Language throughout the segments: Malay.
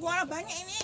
Ini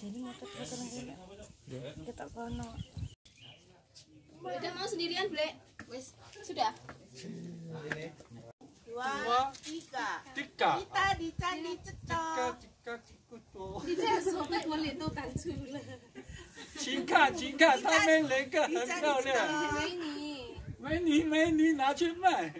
tunggu orang banyak ini. balon udara. Udah mau sendirian, Bre? Wes, sudah. Dua, tiga. Tiga. Kita di Candi Cetok. Tiga, tiga, 你这样说，我脸都干出了。请看，请看，他们那个很 Di Candi 漂亮。 Cetok. 美女，美女，美女，拿去卖。